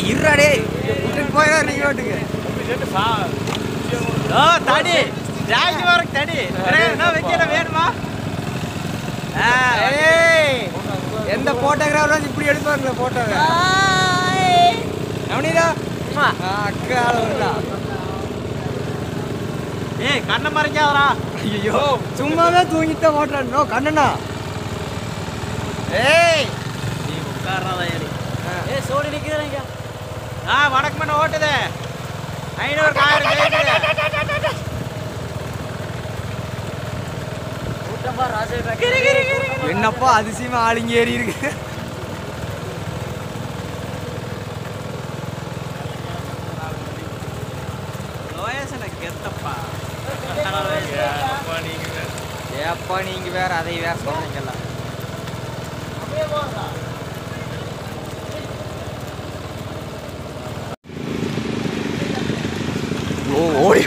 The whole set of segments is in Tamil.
விட்றா டேய். விட்டுட்டு போயா நீங்க ஓட்டுங்க ஓ தடி. ஜாக்கி வரக்கு தடி. என்ன வைக்கல வேணுமா? ஏய். எந்த போட்டோகிராஃபர் இப்படி எடுப்பாங்க போட்டோவை நவனிதா அக்கா வருதா ஏய் கண்ணை மறைக்காதடா. ஐயோ சும்மாவே தூங்கிட்டு ஓட்டுறான் நோ கண்ணனா ஏய். நீ உட்கார்றதா ஏறி ஏ சோடி நிக்கிறேங்க ஆ வடக்கு மண்ண ஓட்டுது. ஐநூறு ஆயிரம் ஜெயிக்குது. என்னப்பா அதிசயமா ஆளுங்க ஏறி இருக்கு. ஏப்பா நீங்க வேற அதை வேற சொல்றீங்கல்ல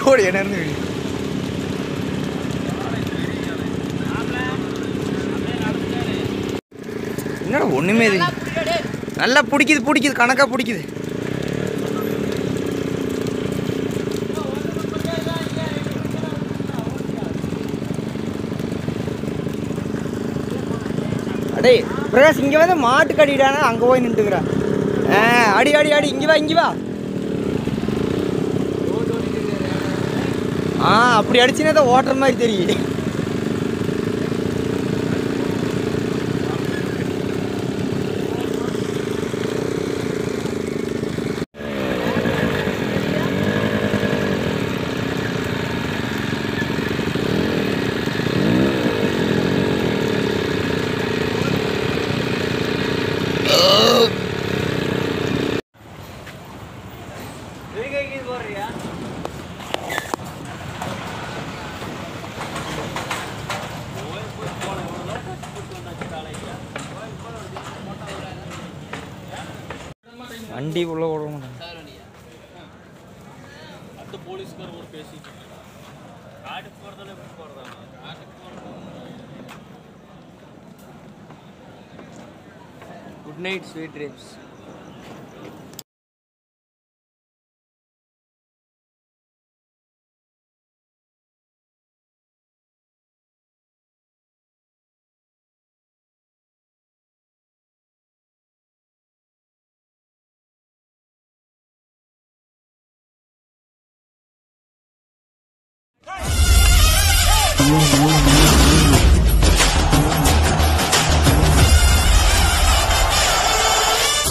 ஓடி என்னடா ஒண்ணுமே இது நல்லா பிடிக்குது பிடிக்குது கணக்கா பிடிக்குது அடே பிரகாஷ் இங்க வந்து மாட்டு கடிடானா அங்க போய் நின்றுக்கிறேன் ஆ அடி அடி அடி இங்க வா இங்க வா ஆ அப்படி அடிச்சுனா தான் ஓட்டுற மாதிரி தெரியும் வண்டி உள்ள ஓட மாட்டாங்க. குட் நைட் ஸ்வீட் ட்ரீம்ஸ்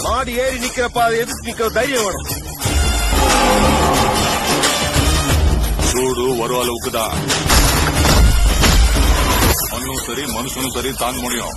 மாடு ஏறி நிக்கிறப்ப அதை எதிர்த்து நிக்கிற தைரியம் வேணும்? சூடு வரும் அளவுக்குதான். மண்ணும் சரி மனுஷனும் சரி தாங்க முடியும்.